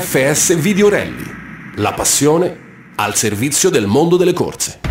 FS Video Rally. La passione al servizio del mondo delle corse.